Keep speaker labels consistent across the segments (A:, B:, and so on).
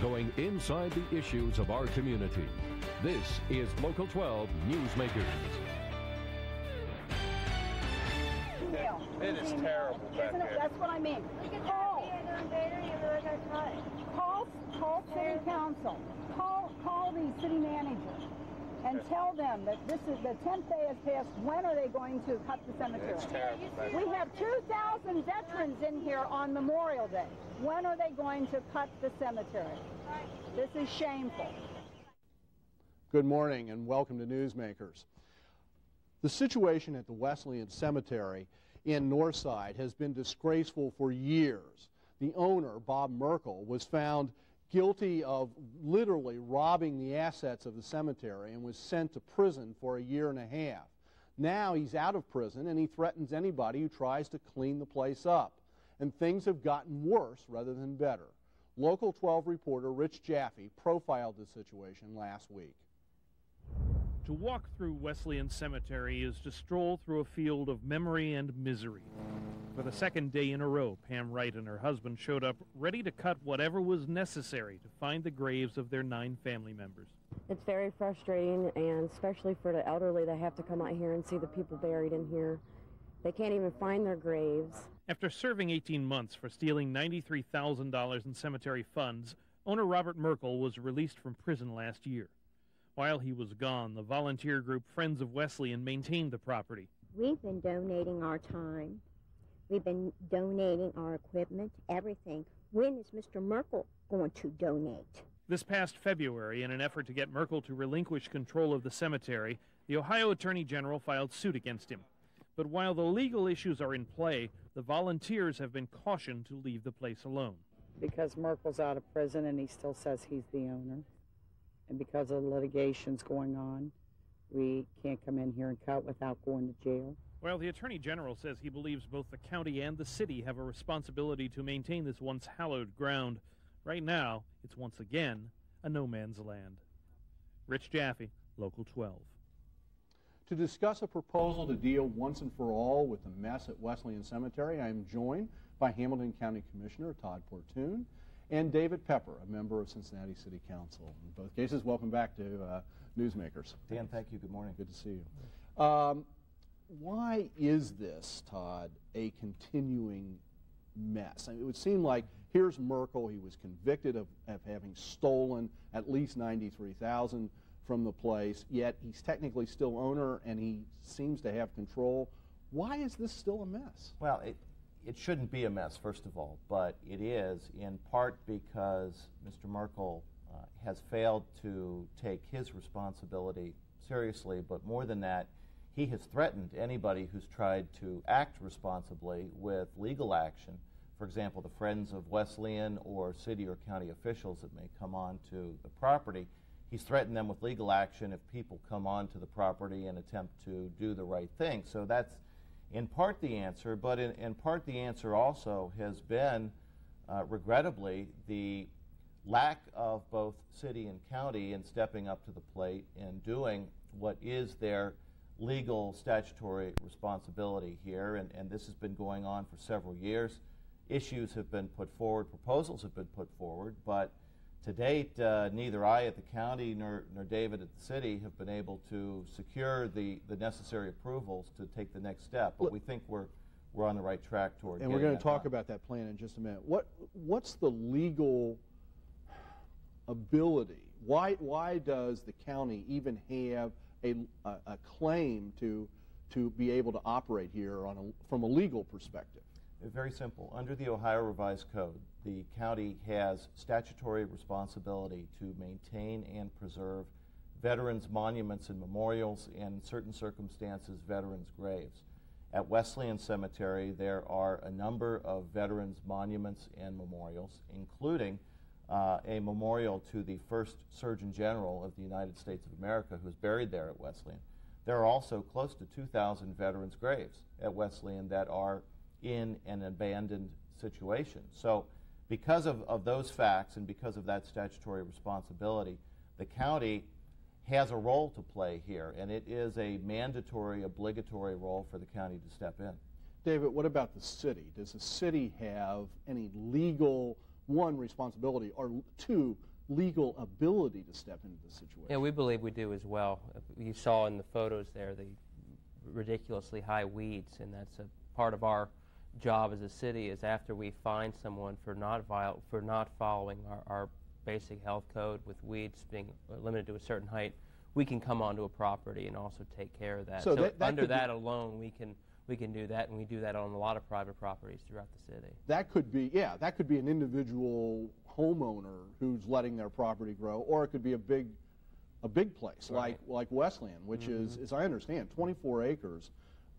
A: going inside the issues of our community. This is Local 12 Newsmakers.
B: It is terrible back
C: Isn't it?
B: there.
C: That's what I mean. Call, call, call city council, call, call the city manager, and tell them that this is, the 10th day has passed. When are they going to cut the cemetery?
B: It's
C: We have 2,000 veterans in here on Memorial Day. When are they going to cut the cemetery? This is shameful.
D: Good morning and welcome to Newsmakers. The situation at the Wesleyan Cemetery in Northside has been disgraceful for years. The owner, Bob Merkel, was found guilty of literally robbing the assets of the cemetery and was sent to prison for a year and a half. Now he's out of prison and he threatens anybody who tries to clean the place up. And things have gotten worse rather than better. Local 12 reporter Rich Jaffe profiled the situation last week.
E: To walk through Wesleyan Cemetery is to stroll through a field of memory and misery. For the second day in a row, Pam Wright and her husband showed up ready to cut whatever was necessary to find the graves of their nine family members.
F: It's very frustrating, and especially for the elderly that have to come out here and see the people buried in here. They can't even find their graves.
E: After serving 18 months for stealing $93,000 in cemetery funds, owner Robert Merkel was released from prison last year. While he was gone, the volunteer group Friends of Wesleyan maintained the property.
G: We've been donating our time. We've been donating our equipment, everything. When is Mr. Merkel going to donate?
E: This past February, in an effort to get Merkel to relinquish control of the cemetery, the Ohio Attorney General filed suit against him. But while the legal issues are in play, the volunteers have been cautioned to leave the place alone.
H: because Merkel's out of prison and he still says he's the owner. And because of the litigations going on, we can't come in here and cut without going to jail.
E: While the Attorney General says he believes both the county and the city have a responsibility to maintain this once hallowed ground, right now it's once again a no man's land. Rich Jaffe, Local 12.
D: To discuss a proposal to deal once and for all with the mess at Wesleyan Cemetery, I am joined by Hamilton County Commissioner Todd Portune and David Pepper, a member of Cincinnati City Council. In both cases, welcome back to uh, Newsmakers.
I: Dan, thank you. Good morning.
D: Good to see you. Um, why is this, Todd, a continuing mess? I mean, it would seem like here's Merkel. He was convicted of, of having stolen at least 93000 from the place, yet he's technically still owner and he seems to have control. Why is this still a mess?
I: Well, it, it shouldn't be a mess, first of all, but it is in part because Mr. Merkel uh, has failed to take his responsibility seriously, but more than that, he has threatened anybody who's tried to act responsibly with legal action. For example, the Friends of Wesleyan or city or county officials that may come on to the property. He's threatened them with legal action if people come onto the property and attempt to do the right thing. So that's in part the answer, but in, in part the answer also has been, uh, regrettably, the lack of both city and county in stepping up to the plate and doing what is their legal statutory responsibility here. And, and this has been going on for several years. Issues have been put forward, proposals have been put forward, but to date, uh, neither I at the county nor, nor David at the city have been able to secure the, the necessary approvals to take the next step. But we think we're, we're on the right track toward
D: And we're going to talk
I: done.
D: about that plan in just a minute. What what's the legal ability? Why why does the county even have a, a, claim to to be able to operate here on a, from a legal perspective?
I: Very simple. Under the Ohio Revised Code, the county has statutory responsibility to maintain and preserve veterans' monuments and memorials, and in certain circumstances, veterans' graves. At Wesleyan Cemetery, there are a number of veterans' monuments and memorials, including uh, a memorial to the first Surgeon General of the United States of America who was buried there at Wesleyan. There are also close to 2,000 veterans' graves at Wesleyan that are in an abandoned situation. So, because of, of those facts and because of that statutory responsibility, the county has a role to play here, and it is a mandatory, obligatory role for the county to step in.
D: David, what about the city? Does the city have any legal one, responsibility, or two, legal ability to step into the situation?
B: Yeah, we believe we do as well. You saw in the photos there the ridiculously high weeds, and that's a part of our job as a city is after we find someone for not viol- for not following our, our basic health code with weeds being limited to a certain height, we can come onto a property and also take care of that.
D: So that- that
B: under that alone, we can we can do that, and we do that on a lot of private properties throughout the city.
D: That could be, yeah, that could be an individual homeowner who's letting their property grow, or it could be a big, a big place like like Wesleyan, which is, as I understand, 24 acres,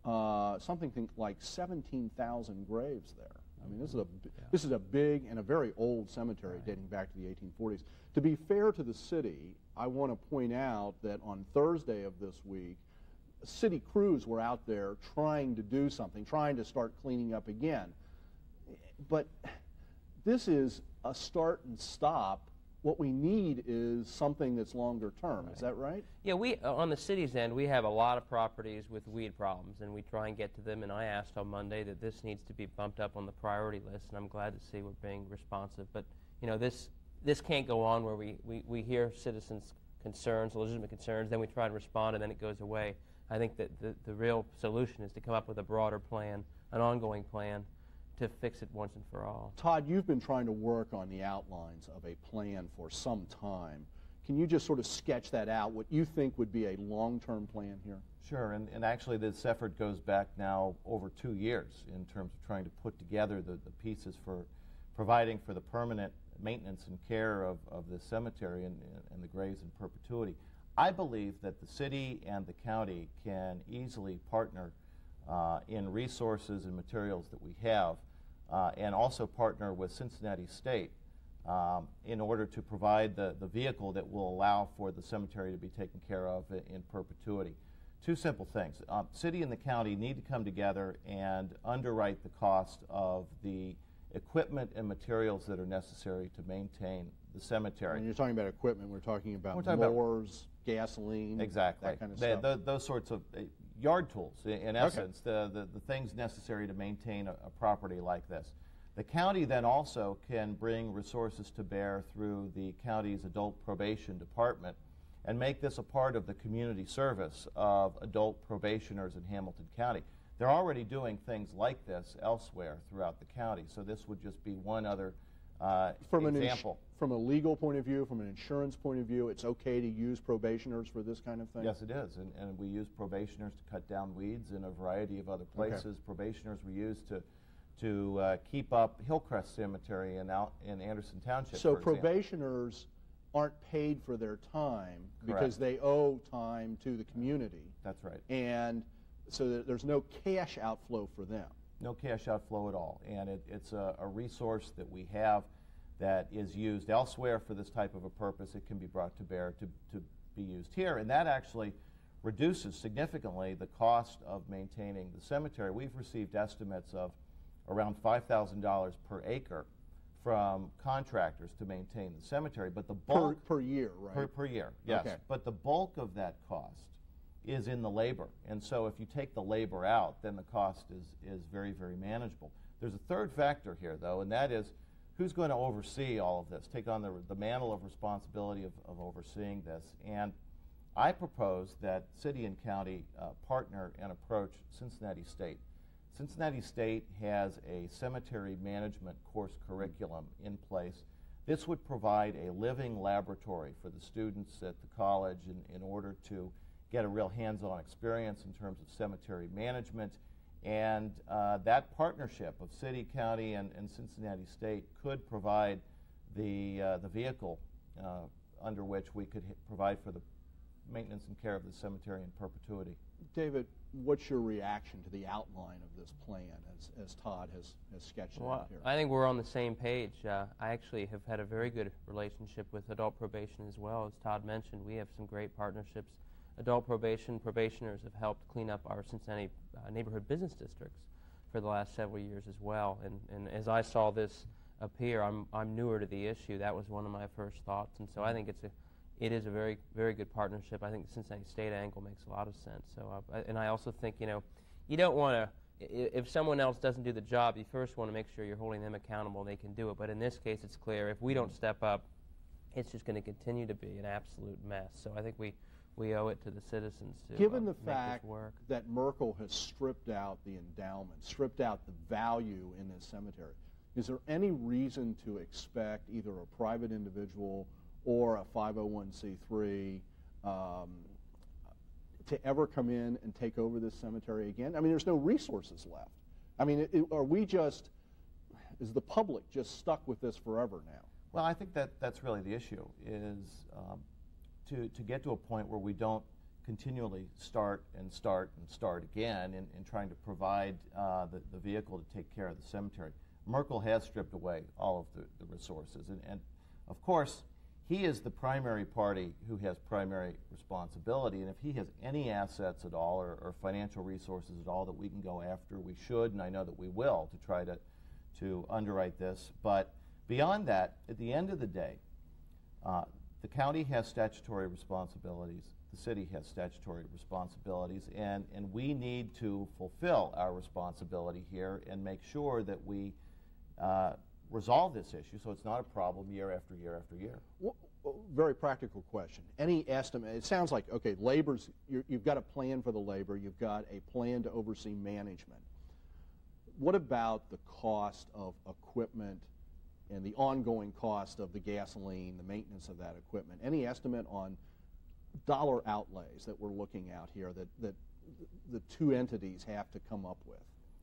D: uh, something think like 17,000 graves there. I mean, this is a b- this is a big and a very old cemetery dating back to the 1840s. To be fair to the city, I want to point out that on Thursday of this week, city crews were out there trying to do something, trying to start cleaning up again. But this is a start and stop. What we need is something that's longer term. Is that right?
B: Yeah, we uh, on the city's end, we have a lot of properties with weed problems, and we try and get to them. And I asked on Monday that this needs to be bumped up on the priority list, and I'm glad to see we're being responsive. But you know, this this can't go on where we, we, we hear citizens' concerns, legitimate concerns, then we try and respond, and then it goes away. I think that the, the real solution is to come up with a broader plan, an ongoing plan, to fix it once and for all.
D: Todd, you've been trying to work on the outlines of a plan for some time. Can you just sort of sketch that out, what you think would be a long term plan here?
I: Sure, and, and actually this effort goes back now over two years in terms of trying to put together the, the pieces for providing for the permanent maintenance and care of, of the cemetery and, and the graves in perpetuity. I believe that the city and the county can easily partner uh, in resources and materials that we have uh, and also partner with Cincinnati State um, in order to provide the, the vehicle that will allow for the cemetery to be taken care of in, in perpetuity. Two simple things. Um, city and the county need to come together and underwrite the cost of the equipment and materials that are necessary to maintain the cemetery.
D: When you're talking about equipment, we're talking about
I: We're talking about-
D: gasoline,
I: Exactly.
D: that kind of
I: They-
D: stuff.
I: tho- those sorts of uh, yard tools, in essence, the, the, the things necessary to maintain a, a property like this. The county then also can bring resources to bear through the county's adult probation department and make this a part of the community service of adult probationers in Hamilton County. They're already doing things like this elsewhere throughout the county, so this would just be one other uh,
D: from an
I: example.
D: from a legal point of view, from an insurance point of view, it's okay to use probationers for this kind of thing.
I: Yes, it is, and, and we use probationers to cut down weeds in a variety of other places. Probationers were used to to uh, keep up Hillcrest Cemetery in out in Anderson Township.
D: So probationers aren't paid for their time because they owe time to the community,
I: That's right.
D: and so there's no cash outflow for them.
I: No cash outflow at all, and it, it's a, a resource that we have that is used elsewhere for this type of a purpose. It can be brought to bear to, to be used here, and that actually reduces significantly the cost of maintaining the cemetery. We've received estimates of around $5,000 per acre from contractors to maintain the cemetery, but the
D: Per,
I: bulk
D: per year, right?
I: Per, per year, yes.
D: Okay.
I: But the bulk of that cost is in the labor. And so if you take the labor out, then the cost is, is very, very manageable. There's a third factor here, though, and that is who's going to oversee all of this, take on the, the mantle of responsibility of, of overseeing this. And I propose that city and county uh, partner and approach Cincinnati State. Cincinnati State has a cemetery management course curriculum in place. This would provide a living laboratory for the students at the college in, in order to get a real hands-on experience in terms of cemetery management. And uh, that partnership of city, county, and, and Cincinnati State could provide the, uh, the vehicle uh, under which we could h- provide for the maintenance and care of the cemetery in perpetuity.
D: David, what's your reaction to the outline of this plan as, as Todd has, has sketched it
B: Well,
D: out here?
B: I think we're on the same page. Uh, I actually have had a very good relationship with adult probation as well. As Todd mentioned, we have some great partnerships. Adult probation probationers have helped clean up our Cincinnati uh, neighborhood business districts for the last several years as well. And, and as I saw this appear, I'm, I'm newer to the issue. That was one of my first thoughts. And so I think it's a, it is a very, very good partnership. I think the Cincinnati State angle makes a lot of sense. So, uh, and I also think, you know, you don't want to if someone else doesn't do the job, you first want to make sure you're holding them accountable and they can do it. But in this case, it's clear if we don't step up, it's just going to continue to be an absolute mess. So I think we, we owe it to the citizens to
D: Given
B: uh,
D: the
B: make
D: fact
B: this work.
D: that Merkel has stripped out the endowment, stripped out the value in this cemetery, is there any reason to expect either a private individual or a 501c3 um, to ever come in and take over this cemetery again? I mean, there's no resources left. I mean, it, it- are we just, is the public just stuck with this forever now?
I: Well, I think that that's really the issue is um, to, to get to a point where we don't continually start and start and start again in, in trying to provide uh, the, the vehicle to take care of the cemetery. Merkel has stripped away all of the, the resources. And, and of course, he is the primary party who has primary responsibility. And if he has any assets at all or, or financial resources at all that we can go after, we should, and I know that we will, to try to, to underwrite this. But beyond that, at the end of the day, uh, the county has statutory responsibilities. The city has statutory responsibilities, and, and we need to fulfill our responsibility here and make sure that we uh, resolve this issue so it's not a problem year after year after year.
D: Wh- Very practical question. Any estimate? It sounds like okay, labor's. You're, you've got a plan for the labor. You've got a plan to oversee management. What about the cost of equipment and the ongoing cost of the gasoline, the maintenance of that equipment? Any estimate on dollar outlays that we're looking out here that that the two entities have to come up with?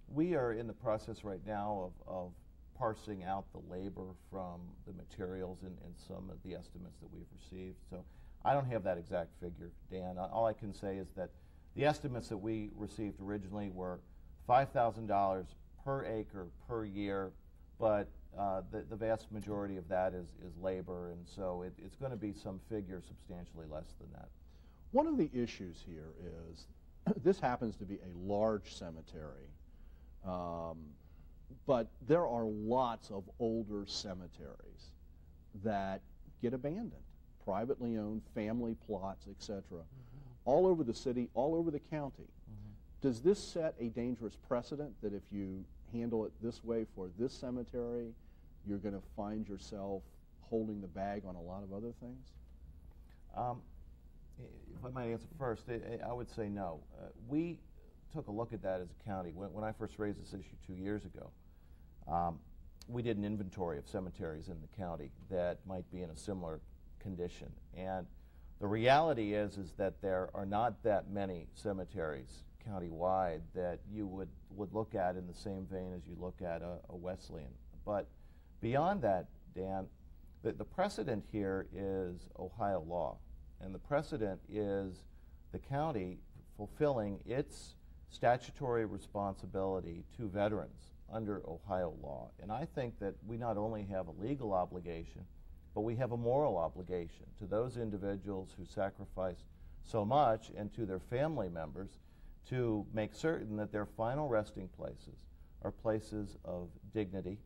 I: We are in the process right now of, of parsing out the labor from the materials and, and some of the estimates that we've received. So I don't have that exact figure, Dan. All I can say is that the estimates that we received originally were $5,000 per acre per year, but uh, the, the vast majority of that is, is labor, and so it, it's going to be some figure substantially less than that.
D: One of the issues here is this happens to be a large cemetery, um, but there are lots of older cemeteries that get abandoned, privately owned, family plots, etc., all over the city, all over the county. Does this set a dangerous precedent that if you handle it this way for this cemetery, you're going to find yourself holding the bag on a lot of other things?
I: Um, if I might answer first, I, would say no. Uh, we took a look at that as a county. When, when I first raised this issue two years ago, um, we did an inventory of cemeteries in the county that might be in a similar condition. And the reality is, is that there are not that many cemeteries countywide that you would, would look at in the same vein as you look at a, a Wesleyan. But beyond that, Dan, the, the precedent here is Ohio law. And the precedent is the county fulfilling its statutory responsibility to veterans under Ohio law. And I think that we not only have a legal obligation, but we have a moral obligation to those individuals who sacrificed so much and to their family members to make certain that their final resting places are places of dignity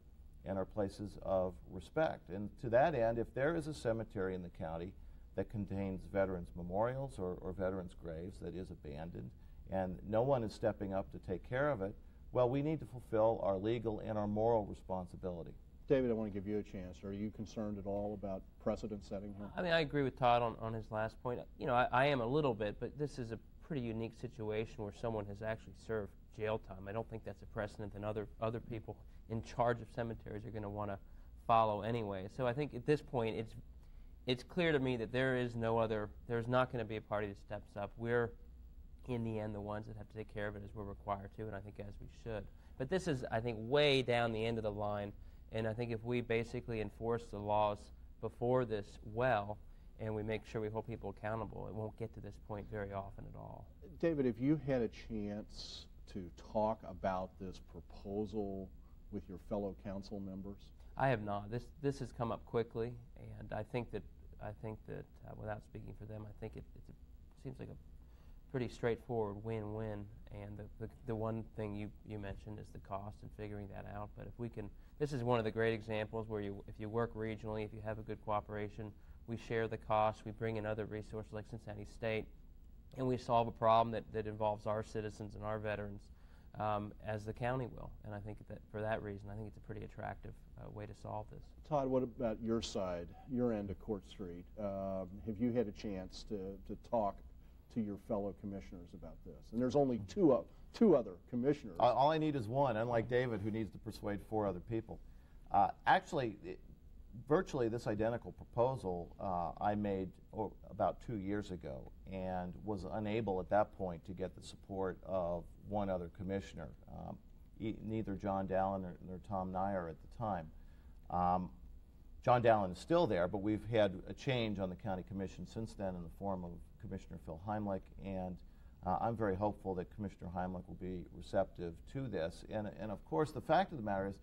I: and are places of respect. And to that end, if there is a cemetery in the county that contains veterans' memorials or, or veterans' graves that is abandoned and no one is stepping up to take care of it, well, we need to fulfill our legal and our moral responsibility.
D: David, I want to give you a chance. Are you concerned at all about precedent setting here?
B: I mean, I agree with Todd on, on his last point. You know, I, I am a little bit, but this is a pretty unique situation where someone has actually served jail time. I don't think that's a precedent that other other people in charge of cemeteries are going to want to follow anyway. So I think at this point, it's it's clear to me that there is no other. There's not going to be a party that steps up. We're in the end the ones that have to take care of it as we're required to, and I think as we should. But this is, I think, way down the end of the line, and I think if we basically enforce the laws before this well, and we make sure we hold people accountable, it won't get to this point very often at all.
D: David, if you had a chance to talk about this proposal with your fellow council members?
B: I have not. This this has come up quickly, and I think that I think that uh, without speaking for them, I think it, it's a, seems like a pretty straightforward win-win. And the, the the one thing you you mentioned is the cost and figuring that out. But if we can, this is one of the great examples where you if you work regionally, if you have a good cooperation, we share the costs. We bring in other resources like Cincinnati State, and we solve a problem that, that involves our citizens and our veterans. Um, as the county will. And I think that for that reason, I think it's a pretty attractive uh, way to solve this.
D: Todd, what about your side, your end of Court Street? Uh, have you had a chance to, to talk to your fellow commissioners about this? And there's only two, uh, two other commissioners.
I: All, all I need is one, unlike David, who needs to persuade four other people. Uh, actually, it, virtually this identical proposal uh, I made oh, about two years ago and was unable at that point to get the support of one other commissioner, um, e neither John Dowlin nor, nor, Tom Neyer at the time. Um, John Dowlin is still there, but we've had a change on the county commission since then in the form of Commissioner Phil Heimlich, and uh, I'm very hopeful that Commissioner Heimlich will be receptive to this. And, and of course, the fact of the matter is,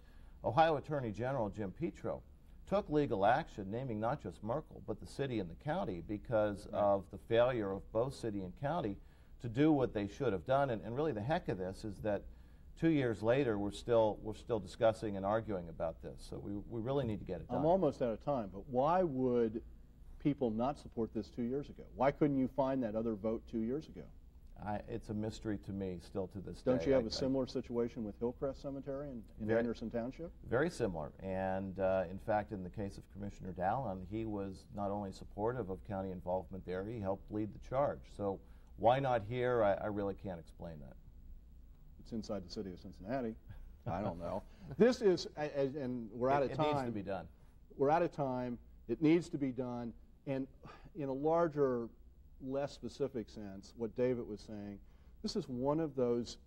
I: Ohio Attorney General Jim Petro took legal action naming not just Merkel, but the city and the county because of the failure of both city and county to do what they should have done. And, and, really, the heck of this is that two years later, we're still, we're still discussing and arguing about this. So we, we really need to get it done.
D: I'm almost out of time, but why would people not support this two years ago? Why couldn't you find that other vote two years ago?
I: I, it's a mystery to me still to this
D: Don't
I: day.
D: Don't you have I, a similar situation with Hillcrest Cemetery in, in very, Anderson Township?
I: Very similar. And uh, in fact, in the case of Commissioner Dowlin, he was not only supportive of county involvement there, he helped lead the charge. So why not here? I, I really can't explain that.
D: It's inside the city of Cincinnati. I don't know. This is, and we're out of time.
I: It needs to be done.
D: We're out of time. It needs to be done. And in a larger less specific sense, what David was saying, this is one of those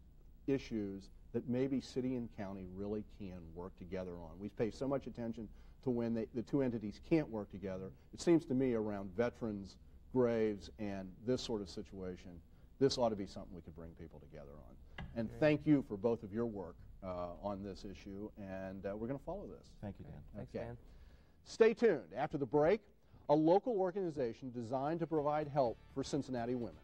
D: issues that maybe city and county really can work together on. We pay so much attention to when they, the two entities can't work together. It seems to me around veterans, graves, and this sort of situation, this ought to be something we could bring people together on. And thank you for both of your work uh, on this issue, and uh, we're going to follow this.
I: Thank you, Dan.
B: Thanks, okay. Dan.
D: Stay tuned. After the break, a local organization designed to provide help for Cincinnati women.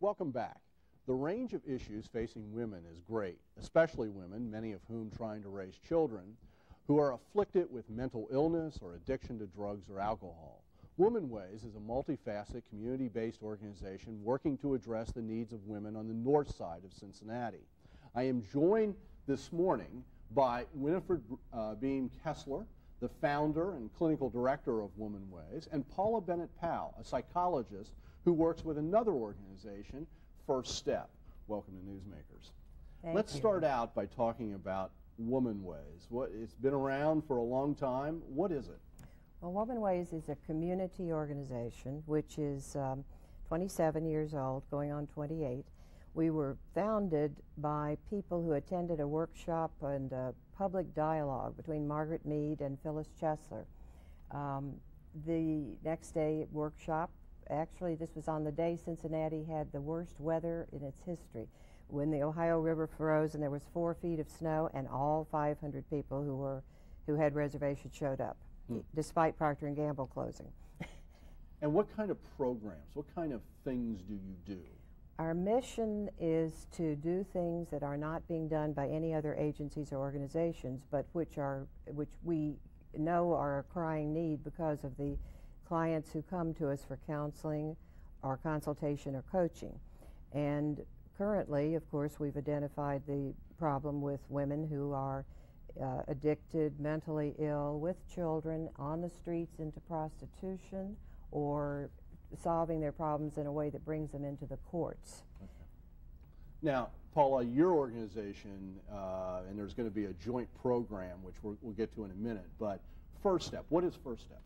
D: Welcome back. The range of issues facing women is great, especially women, many of whom trying to raise children, who are afflicted with mental illness or addiction to drugs or alcohol. Womanways is a multifaceted, community-based organization working to address the needs of women on the north side of Cincinnati. I am joined this morning by Winifred uh, Beam Kessler, the founder and clinical director of Womanways, and Paula Bennett Powell, a psychologist who works with another organization, First Step. Welcome to Newsmakers.
J: Thank
D: Let's
J: you.
D: start out by talking about Womanways. What, it's been around for a long time. What is it?
J: Well, Womanways is a community organization which is um, 27 years old, going on 28. We were founded by people who attended a workshop and a public dialogue between Margaret Mead and Phyllis Chesler. Um, the next day workshop, actually this was on the day Cincinnati had the worst weather in its history when the Ohio River froze and there was four feet of snow and all 500 people who were who had reservations showed up hmm. despite Procter & Gamble closing.
D: and what kind of programs, what kind of things do you do?
J: Our mission is to do things that are not being done by any other agencies or organizations, but which are which we know are a crying need because of the clients who come to us for counseling or consultation or coaching. And currently, of course, we've identified the problem with women who are uh, addicted, mentally ill, with children on the streets into prostitution or solving their problems in a way that brings them into the courts. Okay.
D: Now, Paula, your organization, uh, and there's going to be a joint program, which we will get to in a minute, but First Step, what is First Step?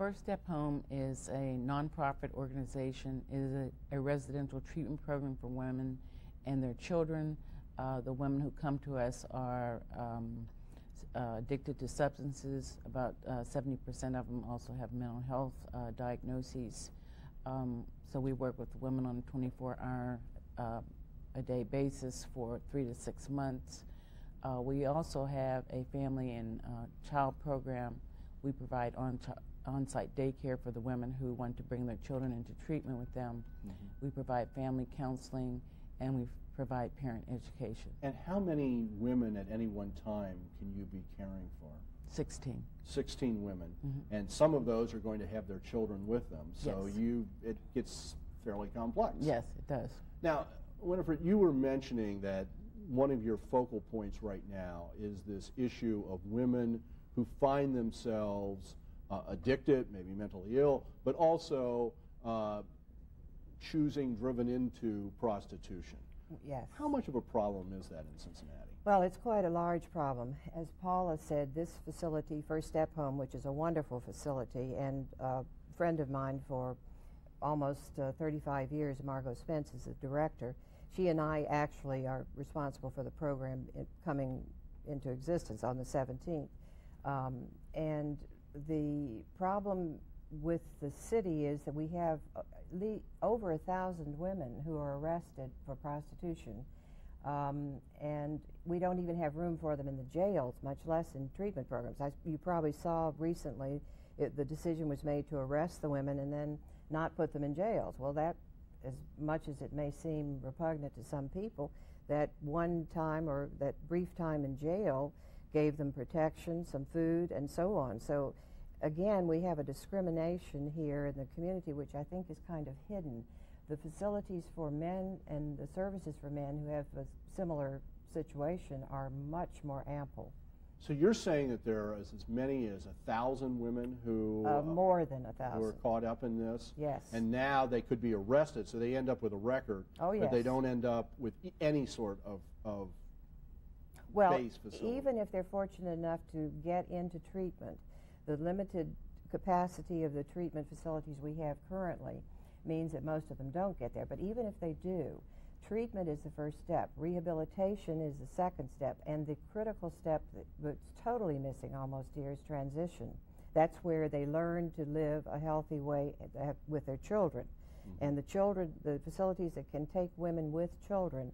K: First Step Home is a nonprofit organization, it is a, a residential treatment program for women and their children. Uh, the women who come to us are um, uh, addicted to substances. About 70% uh, of them also have mental health uh, diagnoses. Um, so we work with women on a 24-hour uh, a day basis for three to six months. Uh, we also have a family and uh, child program. We provide on on-site daycare for the women who want to bring their children into treatment with them. Mm-hmm. We provide family counseling, and we provide parent education.
D: And how many women at any one time can you be caring for?
K: 16.
D: 16 women,
K: Mhm.
D: and some of those are going to have their children with them. So
K: Yes.
D: you, it gets fairly complex.
K: Yes, it does.
D: Now, Winifred, you were mentioning that one of your focal points right now is this issue of women who find themselves uh, addicted, maybe mentally ill, but also uh, choosing driven into prostitution.
J: Yes.
D: How much of a problem is that in Cincinnati?
J: Well, it's quite a large problem. As Paula said, this facility, First Step Home, which is a wonderful facility, and a friend of mine for almost uh, 35 years, Margot Spence, is the director. She and I actually are responsible for the program in coming into existence on the 17th. Um, and the problem with the city is that we have uh, over a thousand women who are arrested for prostitution. Um, and we don't even have room for them in the jails, much less in treatment programs. I, you probably saw recently it, the decision was made to arrest the women and then not put them in jails. Well, that, as much as it may seem repugnant to some people, that one time or that brief time in jail gave them protection, some food, and so on. So, again, we have a discrimination here in the community, which I think is kind of hidden. The facilities for men and the services for men who have a similar situation are much more ample.
D: So you're saying that there are as many as a thousand women who
J: Uh, more than a
D: who are
J: thousand.
D: caught up in this.
J: Yes.
D: And now they could be arrested, so they end up with a record.
J: Oh,
D: But they don't end up with any sort of, of
J: well, even if they're fortunate enough to get into treatment, the limited capacity of the treatment facilities we have currently means that most of them don't get there. But even if they do, treatment is the first step. Rehabilitation is the second step. And the critical step that's totally missing almost here is transition. That's where they learn to live a healthy way uh, with their children. And the children, the facilities that can take women with children,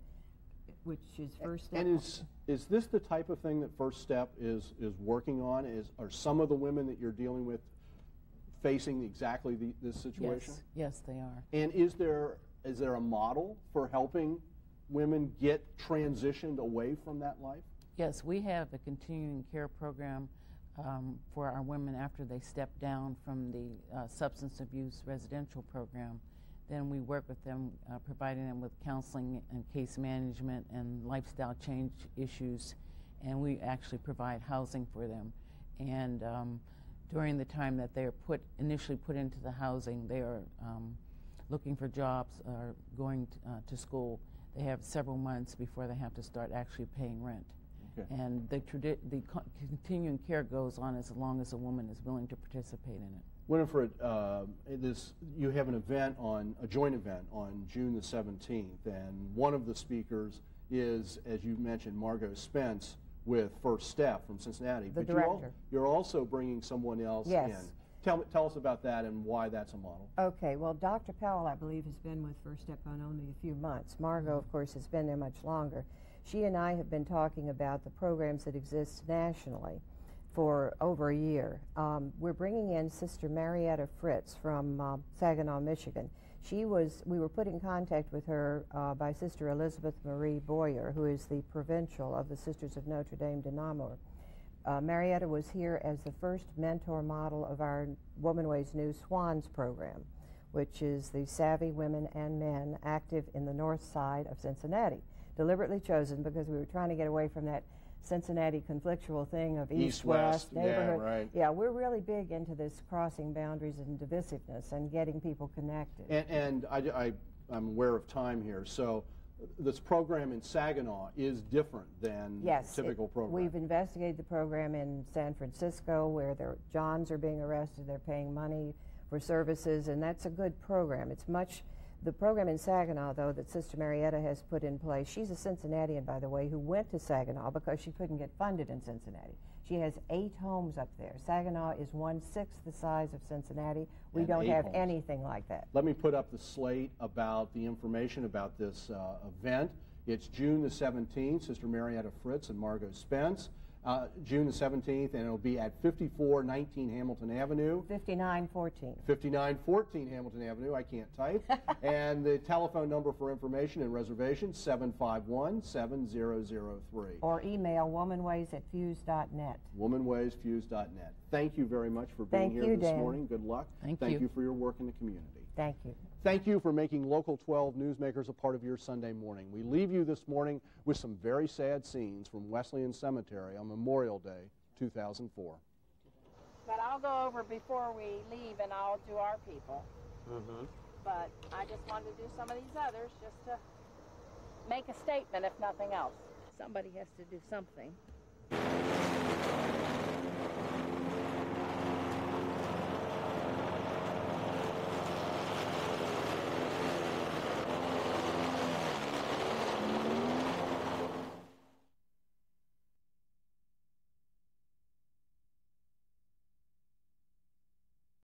J: which is first step.
D: And is is this the type of thing that First Step is is working on? Is are some of the women that you're dealing with facing exactly the, this situation?
K: Yes, yes, they are.
D: And is there is there a model for helping women get transitioned away from that life?
K: Yes, we have a continuing care program um, for our women after they step down from the uh, substance abuse residential program. Then we work with them, uh, providing them with counseling and case management and lifestyle change issues, and we actually provide housing for them. And um, during the time that they are put initially put into the housing, they are um, looking for jobs or going t- uh, to school. They have several months before they have to start actually paying rent.
D: Okay.
K: And the, tradi- the co- continuing care goes on as long as a woman is willing to participate in it.
D: Winifred, uh, this you have an event on a joint event on June the 17th, and one of the speakers is, as you mentioned, Margot Spence with First Step from Cincinnati.
J: The
D: but you
J: director.
D: you're also bringing someone else
J: Yes.
D: in. Tell, tell us about that and why that's a model.
J: Okay, well, Dr. Powell, I believe, has been with First Step on only a few months. Margot, of course, has been there much longer. She and I have been talking about the programs that exist nationally for over a year. Um, we're bringing in Sister Marietta Fritz from uh, Saginaw, Michigan. She was, we were put in contact with her uh, by Sister Elizabeth Marie Boyer, who is the provincial of the Sisters of Notre Dame de Namur. Uh, Marietta was here as the first mentor model of our Woman Ways New Swans program, which is the savvy women and men active in the north side of Cincinnati. Deliberately chosen because we were trying to get away from that Cincinnati conflictual thing of
D: east-west yeah,
J: neighborhood.
D: right.
J: Yeah, we're really big into this crossing boundaries and divisiveness and getting people connected.
D: And, and I, am aware of time here, so this program in Saginaw is different than
J: Yes,
D: typical
J: it-
D: program.
J: We've investigated the program in San Francisco where their Johns are being arrested. They're paying money for services, and that's a good program. It's much. The program in Saginaw, though, that Sister Marietta has put in place, she's a Cincinnatian, by the way, who went to Saginaw because she couldn't get funded in Cincinnati. She has eight homes up there. Saginaw is one sixth the size of Cincinnati. We
D: And
J: don't have
D: homes.
J: anything like that.
D: Let me put up the slate about the information about this uh, event. It's June the 17th, Sister Marietta Fritz and Margot Spence. Uh, June the 17th, and it'll be at 5419 Hamilton Avenue.
J: 5914.
D: 5914 Hamilton Avenue, I can't type. and the telephone number for information and reservation, 751-7003.
J: Or email womanways at fuse.net.
D: Womanwaysfuse.net. Thank you very much for being
J: Thank
D: here
J: you,
D: this
J: Dan.
D: morning. Good luck.
K: Thank
D: Thank
K: you.
D: you for your work in the community.
J: Thank you.
D: Thank you for making Local 12 Newsmakers a part of your Sunday morning. We leave you this morning with some very sad scenes from Wesleyan Cemetery on Memorial Day 2004.
L: But I'll go over before we leave and I'll do our people.
B: Mm-hmm.
L: But I just wanted to do some of these others just to make a statement, if nothing else. Somebody has to do something.